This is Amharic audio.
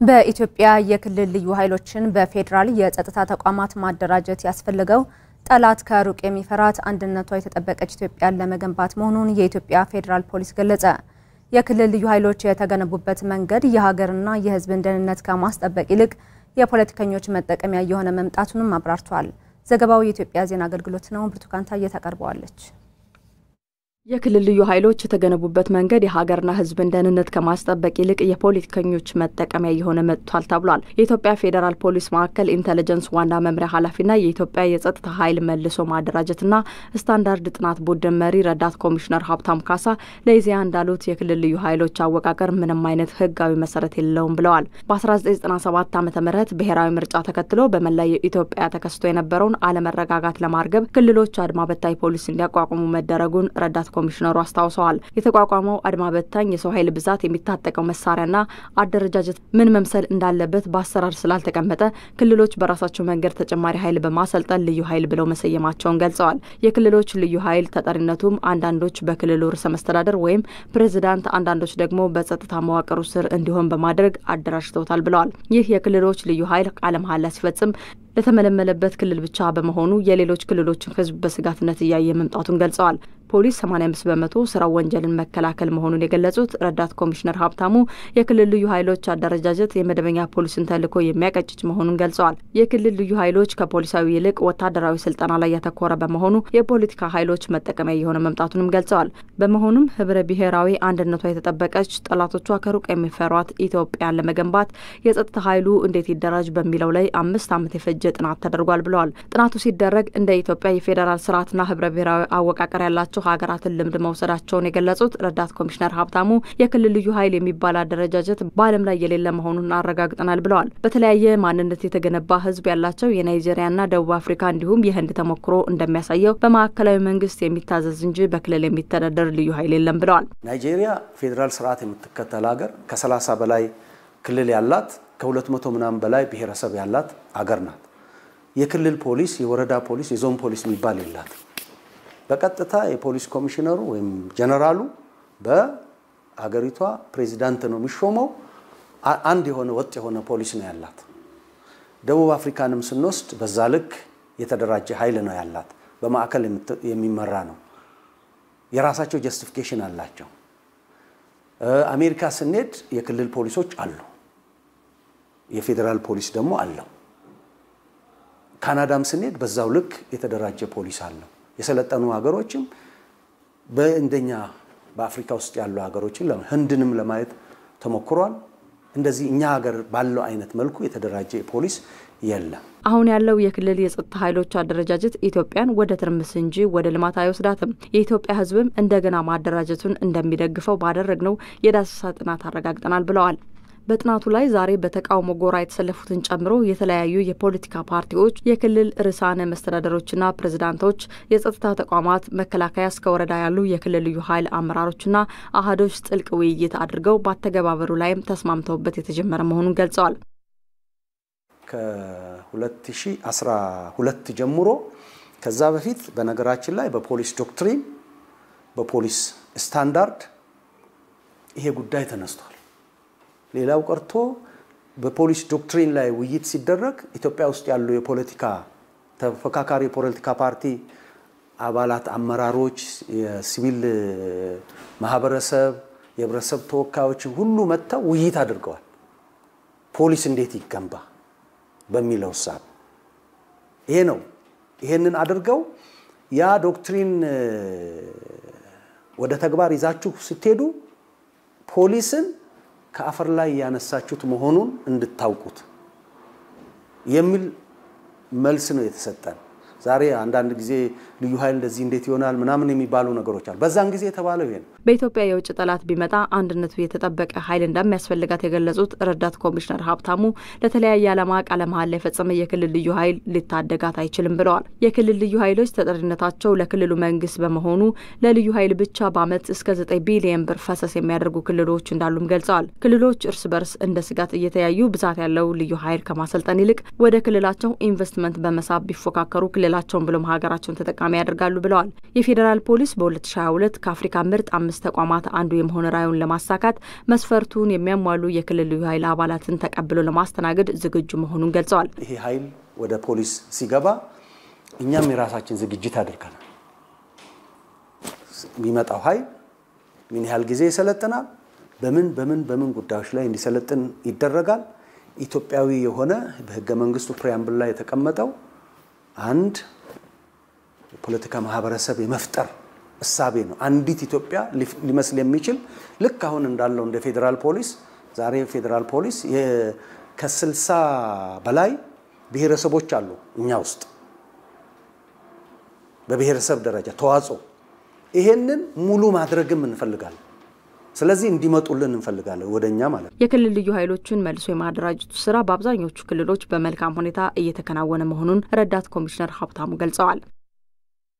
በኢትዮጵያ የክልል ልዩ ኃይሎችን በፌዴራል የጸጥታ ተቋማት ማደራጀት ያስፈልገው ጠላት ከሩቅ የሚፈራት አንድነቷ የተጠበቀች ኢትዮጵያን ለመገንባት መሆኑን የኢትዮጵያ ፌዴራል ፖሊስ ገለጸ። የክልል ልዩ ኃይሎች የተገነቡበት መንገድ የሀገርና የሕዝብን ደህንነት ከማስጠበቅ ይልቅ የፖለቲከኞች መጠቀሚያ እየሆነ መምጣቱንም አብራርቷል። ዘገባው የኢትዮጵያ ዜና አገልግሎት ነው። ብርቱካን ታዬ ታቀርበዋለች። የክልል ልዩ ኃይሎች የተገነቡበት መንገድ የሀገርና ሕዝብን ደህንነት ከማስጠበቅ ይልቅ የፖለቲከኞች መጠቀሚያ እየሆነ መጥቷል ተብሏል። የኢትዮጵያ ፌዴራል ፖሊስ ማዕከል intelligence ዋና መምሪያ ኃላፊና የኢትዮጵያ የጸጥታ ኃይል መልሶ ማደራጀትና ስታንዳርድ ጥናት ቡድን መሪ ረዳት ኮሚሽነር ሀብታሙ ካሳ ለኢዜአ እንዳሉት የክልል ልዩ ኃይሎች አወቃቀር ምንም አይነት ሕጋዊ መሰረት የለውም ብለዋል። በ1997 ዓ ም ብሔራዊ ምርጫ ተከትሎ በመላ የኢትዮጵያ ተከስቶ የነበረውን አለመረጋጋት ለማርገብ ክልሎች አድማ በታኝ ፖሊስ እንዲያቋቁሙ መደረጉን ረዳት ኮሚሽነሩ አስታውሰዋል። የተቋቋመው አድማ በታኝ የሰው ኃይል ብዛት፣ የሚታጠቀው መሳሪያና አደረጃጀት ምን መምሰል እንዳለበት በአሰራር ስላልተቀመጠ ክልሎች በራሳቸው መንገድ ተጨማሪ ኃይል በማሰልጠን ልዩ ኃይል ብለው መሰየማቸውን ገልጸዋል። የክልሎች ልዩ ኃይል ተጠሪነቱም አንዳንዶች በክልሉ ርዕሰ መስተዳደር ወይም ፕሬዚዳንት፣ አንዳንዶች ደግሞ በጸጥታ መዋቅሩ ስር እንዲሆን በማድረግ አደራጅተውታል ብለዋል። ይህ የክልሎች ልዩ ኃይል ቃለ መሐላ ሲፈጽም ለተመለመለበት ክልል ብቻ በመሆኑ የሌሎች ክልሎችን ሕዝብ በስጋትነት እያየ መምጣቱን ገልጸዋል። ፖሊስ 85 በመቶ ስራው ወንጀልን መከላከል መሆኑን የገለጹት ረዳት ኮሚሽነር ሀብታሙ የክልል ልዩ ኃይሎች አደረጃጀት የመደበኛ ፖሊስን ተልዕኮ የሚያቀጭጭ መሆኑን ገልጸዋል። የክልል ልዩ ኃይሎች ከፖሊሳዊ ይልቅ ወታደራዊ ስልጠና ላይ ያተኮረ በመሆኑ የፖለቲካ ኃይሎች መጠቀሚያ የሆነ መምጣቱንም ገልጸዋል። በመሆኑም ህብረ ብሔራዊ አንድነቷ የተጠበቀች ጠላቶቿ ከሩቅ የሚፈሯት ኢትዮጵያን ለመገንባት የጸጥታ ኃይሉ እንዴት ይደራጅ በሚለው ላይ አምስት ዓመት የፈጀ ጥናት ተደርጓል ብለዋል። ጥናቱ ሲደረግ እንደ ኢትዮጵያ የፌዴራል ስርዓትና ህብረ ብሔራዊ አወቃቀር ያላቸው ሀገራትን ልምድ መውሰዳቸውን የገለጹት ረዳት ኮሚሽነር ሀብታሙ የክልል ልዩ ኃይል የሚባል አደረጃጀት በዓለም ላይ የሌለ መሆኑን አረጋግጠናል ብለዋል። በተለያየ ማንነት የተገነባ ህዝብ ያላቸው የናይጄሪያና ደቡብ አፍሪካ እንዲሁም የህንድ ተሞክሮ እንደሚያሳየው በማዕከላዊ መንግስት የሚታዘዝ እንጂ በክልል የሚተዳደር ልዩ ኃይል የለም ብለዋል። ናይጄሪያ ፌዴራል ስርዓት የምትከተል ሀገር ከሰላሳ በላይ ክልል ያላት ከሁለት መቶ ምናምን በላይ ብሔረሰብ ያላት አገር ናት። የክልል ፖሊስ፣ የወረዳ ፖሊስ፣ የዞን ፖሊስ የሚባል የላት በቀጥታ የፖሊስ ኮሚሽነሩ ወይም ጀነራሉ በሀገሪቷ ፕሬዚዳንት ነው የሚሾመው። አንድ የሆነ ወጥ የሆነ ፖሊስ ነው ያላት። ደቡብ አፍሪካንም ስንወስድ በዛ ልክ የተደራጀ ኃይል ነው ያላት። በማዕከል የሚመራ ነው። የራሳቸው ጀስቲፊኬሽን አላቸው። አሜሪካ ስንሄድ የክልል ፖሊሶች አሉ፣ የፌዴራል ፖሊስ ደግሞ አለው። ካናዳም ስንሄድ በዛው ልክ የተደራጀ ፖሊስ አለው። የሰለጠኑ ሀገሮችም በእንደኛ በአፍሪካ ውስጥ ያሉ ሀገሮችን ህንድንም ለማየት ተሞክሯል። እንደዚህ እኛ ሀገር ባለው አይነት መልኩ የተደራጀ ፖሊስ የለም። አሁን ያለው የክልል የጸጥታ ኃይሎች አደረጃጀት ኢትዮጵያን ወደ ትርምስ እንጂ ወደ ልማት አይወስዳትም። የኢትዮጵያ ሕዝብም እንደገና ማደራጀቱን እንደሚደግፈው ባደረግነው የዳሰሳ ጥናት አረጋግጠናል ብለዋል። በጥናቱ ላይ ዛሬ በተቃውሞ ጎራ የተሰለፉትን ጨምሮ የተለያዩ የፖለቲካ ፓርቲዎች፣ የክልል ርዕሳነ መስተዳደሮችና ፕሬዝዳንቶች፣ የጸጥታ ተቋማት፣ መከላከያ እስከ ወረዳ ያሉ የክልል ልዩ ኃይል አመራሮችና አህዶች ጥልቅ ውይይት አድርገው በአተገባበሩ ላይም ተስማምተውበት የተጀመረ መሆኑን ገልጸዋል። ከ2012 ጀምሮ ከዛ በፊት በነገራችን ላይ በፖሊስ doctrine በፖሊስ ስታንዳርድ ይሄ ጉዳይ ተነስቷል። ሌላው ቀርቶ በፖሊስ doctrine ላይ ውይይት ሲደረግ ኢትዮጵያ ውስጥ ያሉ የፖለቲካ ተፎካካሪ የፖለቲካ ፓርቲ አባላት፣ አመራሮች፣ የሲቪል ማህበረሰብ፣ የህብረተሰብ ተወካዮችን ሁሉ መጥተው ውይይት አድርገዋል። ፖሊስ እንዴት ይገንባ በሚለው ሀሳብ ይሄ ነው። ይሄንን አድርገው ያ doctrine ወደ ተግባር ይዛችሁ ስትሄዱ ፖሊስን ከአፈር ላይ ያነሳችሁት መሆኑን እንድታውቁት የሚል መልስ ነው የተሰጠን። ዛሬ አንዳንድ ጊዜ ልዩ ኃይል እንደዚህ እንዴት ይሆናል ምናምን የሚባሉ ነገሮች አሉ። በዛን ጊዜ የተባለው ይሄ ነው። በኢትዮጵያ የውጭ ጠላት ቢመጣ አንድነቱ የተጠበቀ ኃይል እንደሚያስፈልጋት የገለጹት ረዳት ኮሚሽነር ሀብታሙ ለተለያየ ዓላማ ቃለ መሃላ የፈጸመ የክልል ልዩ ኃይል ሊታደጋት አይችልም ብለዋል። የክልል ልዩ ኃይሎች ተጠሪነታቸው ለክልሉ መንግስት በመሆኑ ለልዩ ኃይል ብቻ በዓመት እስከ 9 ቢሊየን ብር ፈሰስ የሚያደርጉ ክልሎች እንዳሉም ገልጸዋል። ክልሎች እርስ በርስ እንደ ስጋት እየተያዩ ብዛት ያለው ልዩ ኃይል ከማሰልጠን ይልቅ ወደ ክልላቸው ኢንቨስትመንት በመሳብ ቢፎካከሩ ክልላ ክልላቸውን ብሎም ሀገራቸውን ተጠቃሚ ያደርጋሉ ብለዋል። የፌዴራል ፖሊስ በ2022 ከአፍሪካ ምርጥ አምስት ተቋማት አንዱ የመሆን ራዕዩን ለማሳካት መስፈርቱን የሚያሟሉ የክልል ልዩ ኃይል አባላትን ተቀብሎ ለማስተናገድ ዝግጁ መሆኑን ገልጸዋል። ይሄ ኃይል ወደ ፖሊስ ሲገባ እኛም የራሳችን ዝግጅት አድርገናል። የሚመጣው ኃይል ምን ያህል ጊዜ ይሰለጥናል፣ በምን በምን በምን ጉዳዮች ላይ እንዲሰለጥን ይደረጋል። ኢትዮጵያዊ የሆነ በህገ መንግስቱ preamble ላይ የተቀመጠው አንድ የፖለቲካ ማህበረሰብ የመፍጠር እሳቤ ነው። አንዲት ኢትዮጵያ ሊመስል የሚችል ልክ አሁን እንዳለው እንደ ፌዴራል ፖሊስ ዛሬ ፌዴራል ፖሊስ ከስልሳ በላይ ብሔረሰቦች አሉ እኛ ውስጥ በብሔረሰብ ደረጃ ተዋጽኦ ይሄንን ሙሉ ማድረግም እንፈልጋለን። ስለዚህ እንዲመጡልን እንፈልጋለን ወደ እኛ ማለት ነው። የክልል ልዩ ኃይሎችን መልሶ የማደራጀቱ ስራ በአብዛኞቹ ክልሎች በመልካም ሁኔታ እየተከናወነ መሆኑን ረዳት ኮሚሽነር ሀብታሙ ገልጸዋል።